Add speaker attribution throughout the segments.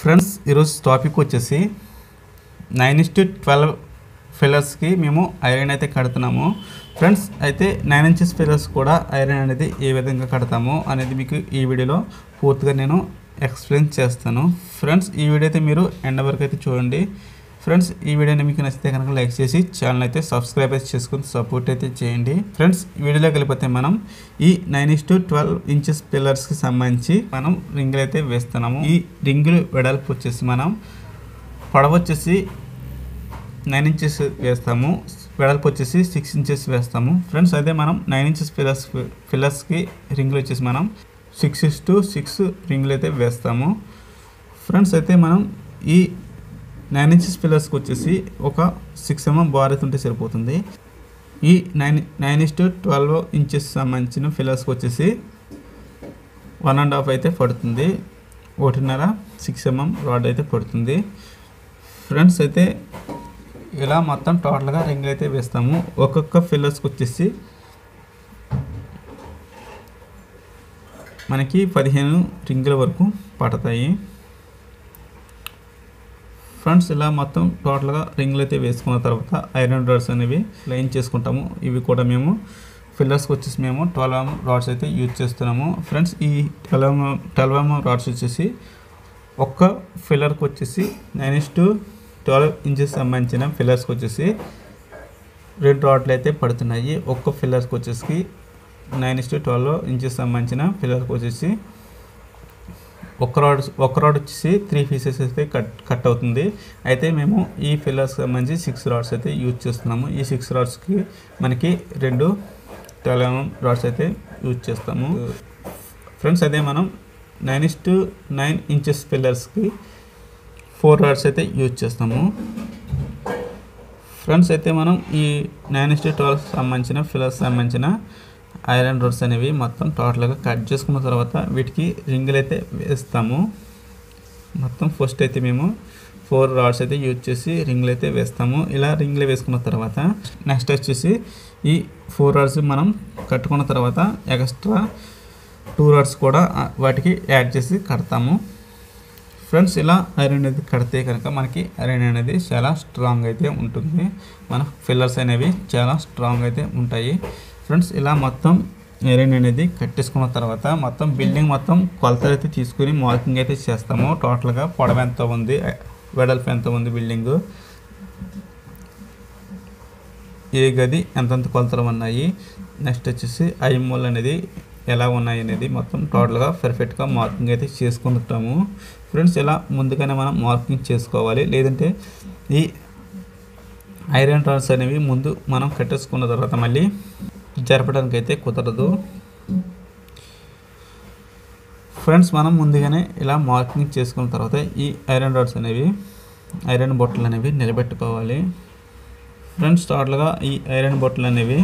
Speaker 1: Friends ఈరోజు topic వచ్చేసి nine is to twelve ఫిల్లర్స్కి మేము ఐరన్ అయితే కడుతున్నాము. ఫ్రెండ్స్ అయితే నైన్ ఇంచెస్ ఫిల్లర్స్ కూడా ఐరన్ అనేది ఏ విధంగా కడతాము అనేది మీకు ఈ వీడియోలో పూర్తిగా నేను ఎక్స్ప్లెయిన్ చేస్తాను. ఫ్రెండ్స్ ఈ వీడియో అయితే మీరు ఎండ వరకు అయితే చూడండి. ఫ్రెండ్స్ ఈ వీడియోని మీకు నచ్చితే కనుక లైక్ చేసి ఛానల్ అయితే సబ్స్క్రైబ్ అయితే చేసుకుని సపోర్ట్ అయితే చేయండి. ఫ్రెండ్స్ వీడియోలోకి వెళ్ళిపోతే మనం ఈ nine is to twelve inches పిల్లర్స్కి సంబంధించి మనం రింగులు అయితే వేస్తున్నాము. ఈ రింగులు వెడల్పు వచ్చేసి మనం పొడవు వచ్చేసి నైన్ ఇంచెస్ వేస్తాము. వెడల్పు వచ్చేసి సిక్స్ ఇంచెస్ వేస్తాము. ఫ్రెండ్స్ అయితే మనం నైన్ ఇంచెస్ పిల్లర్స్ పిల్లర్స్కి రింగులు వచ్చేసి మనం సిక్స్ ఇస్ టు సిక్స్ రింగులు అయితే వేస్తాము. ఫ్రెండ్స్ అయితే మనం ఈ నైన్ ఇంచెస్ పిల్లర్స్కి వచ్చేసి ఒక సిక్స్ ఎంఎం బార్ అయితే ఉంటే సరిపోతుంది. ఈ nine nine is to twelve inches సంబంధించిన ఫిల్లర్స్కి వచ్చేసి వన్ అండ్ హాఫ్ అయితే పడుతుంది. ఒకటిన్నర సిక్స్ ఎంఎం రాడ్ అయితే పడుతుంది. ఫ్రెండ్స్ అయితే ఇలా మొత్తం టోటల్గా రింగులు అయితే వేస్తాము. ఒక్కొక్క ఫిల్లర్స్కి వచ్చేసి మనకి పదిహేను రింగుల వరకు పడతాయి. ఫ్రెండ్స్ ఇలా మొత్తం టోటల్గా రింగ్లు అయితే వేసుకున్న తర్వాత ఐరన్ రాడ్స్ అనేవి లైన్ చేసుకుంటాము. ఇవి కూడా మేము ఫిల్లర్స్కి వచ్చేసి మేము ట్వెల్వ్ రాడ్స్ అయితే యూజ్ చేస్తున్నాము. ఫ్రెండ్స్ ఈ ట్వెల్వ్ ఎం ట్వెల్వ్ రాడ్స్ వచ్చేసి ఒక్క ఫిల్లర్కి వచ్చేసి nine is to twelve inches సంబంధించిన ఫిల్లర్స్కి వచ్చేసి రెండు రాడ్లు అయితే పడుతున్నాయి. ఒక్క ఫిల్లర్స్కి వచ్చేసి nine is to twelve inches సంబంధించిన ఫిల్లర్కి వచ్చేసి ఒక రాడ్ ఒక రాడ్ వచ్చేసి త్రీ పీసెస్ అయితే కట్ కట్ అవుతుంది. అయితే మేము ఈ ఫిల్లర్స్ సంబంధించి సిక్స్ రాడ్స్ అయితే యూజ్ చేస్తున్నాము. ఈ సిక్స్ రాడ్స్కి మనకి రెండు ట్వెల్వ్ రాడ్స్ అయితే యూజ్ చేస్తాము. ఫ్రెండ్స్ అదే మనం nine is to nine inches పిల్లర్స్కి four rods అయితే యూజ్ చేస్తాము. ఫ్రెండ్స్ అయితే మనం ఈ నైన్ ఇస్ టు ట్వెల్వ్ సంబంధించిన ఫిల్లర్స్ సంబంధించిన ఐరన్ రోడ్స్ అనేవి మొత్తం టోటల్గా కట్ చేసుకున్న తర్వాత వీటికి రింగులు అయితే వేస్తాము. మొత్తం ఫస్ట్ అయితే మేము ఫోర్ రాడ్స్ అయితే యూజ్ చేసి రింగులు అయితే వేస్తాము. ఇలా రింగులు వేసుకున్న తర్వాత నెక్స్ట్ వచ్చేసి ఈ ఫోర్ రాడ్స్ మనం కట్టుకున్న తర్వాత ఎక్స్ట్రా టూ రాడ్స్ కూడా వాటికి యాడ్ చేసి కడతాము. ఫ్రెండ్స్ ఇలా ఐరన్ అనేది కడితే కనుక మనకి ఐరన్ అనేది చాలా స్ట్రాంగ్ అయితే ఉంటుంది. మన ఫిల్లర్స్ అనేవి చాలా స్ట్రాంగ్ అయితే ఉంటాయి. ఫ్రెండ్స్ ఇలా మొత్తం ఐరన్ అనేది కట్టేసుకున్న తర్వాత మొత్తం బిల్డింగ్ మొత్తం కొలతలు అయితే తీసుకుని మార్కింగ్ అయితే చేస్తాము. టోటల్గా పొడవ ఎంత ఉంది వెడల్పు ఎంత ఉంది బిల్డింగ్? ఏ గది ఎంతెంత కొలతలు ఉన్నాయి? నెక్స్ట్ వచ్చేసి ఐఎంఓల్ అనేది ఎలా ఉన్నాయి అనేది మొత్తం టోటల్గా పర్ఫెక్ట్గా మార్కింగ్ అయితే చేసుకుంటాము. ఫ్రెండ్స్ ఇలా ముందుగానే మనం మార్కింగ్ చేసుకోవాలి. లేదంటే ఈ ఐరన్ రాడ్స్ అనేవి ముందు మనం కట్టేసుకున్న తర్వాత మళ్ళీ జరపడానికి అయితే కుదరదు. ఫ్రెండ్స్ మనం ముందుగానే ఇలా మార్కింగ్ చేసుకున్న తర్వాత ఈ ఐరన్ రాడ్స్ అనేవి ఐరన్ బొట్టలు అనేవి నిలబెట్టుకోవాలి. ఫ్రెండ్స్ టోటల్గా ఈ ఐరన్ బొట్టలు అనేవి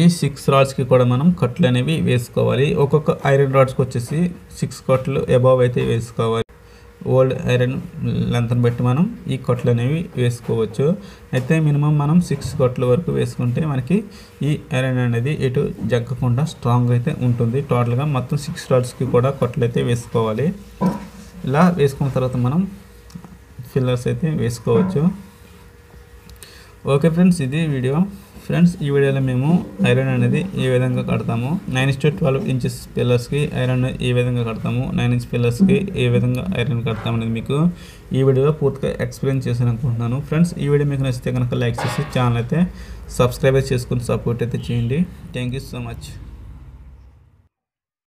Speaker 1: ఈ సిక్స్ రాడ్స్కి కూడా మనం కట్లు అనేవి వేసుకోవాలి. ఒక్కొక్క ఐరన్ రాడ్స్కి వచ్చేసి సిక్స్ కట్లు అబవ్ అయితే వేసుకోవాలి. ఓల్డ్ ఐరన్ లెంత్ని బట్టి మనం ఈ కొట్లు అనేవి వేసుకోవచ్చు. అయితే మినిమం మనం సిక్స్ కొట్ల వరకు వేసుకుంటే మనకి ఈ ఐరన్ అనేది ఎటు జగ్గకుండా స్ట్రాంగ్ అయితే ఉంటుంది. టోటల్గా మొత్తం సిక్స్ రాడ్స్కి కూడా కొట్లు అయితే వేసుకోవాలి. ఇలా వేసుకున్న తర్వాత మనం ఫిల్లర్స్ అయితే వేసుకోవచ్చు. ఓకే ఫ్రెండ్స్ ఇది వీడియో. ఫ్రెండ్స్ ఈ వీడియోలో మేము ఐరన్ అనేది ఏ విధంగా కడతాము? నైన్ ఇస్ ట్వెల్వ్ ఇంచెస్ పిల్లర్స్కి ఐరన్ ఏ విధంగా కడతాము? నైన్ ఇంచ్ పిల్లర్స్కి ఏ విధంగా ఐరన్ కడతాము అనేది మీకు ఈ వీడియోలో పూర్తిగా ఎక్స్ప్లెయిన్ చేశాను అనుకుంటున్నాను ఫ్రెండ్స్ ఈ వీడియో మీకు నచ్చితే కనుక లైక్ చేసి ఛానల్ అయితే సబ్స్క్రైబ్ చేసుకుని సపోర్ట్ అయితే చేయండి. Thank you so much.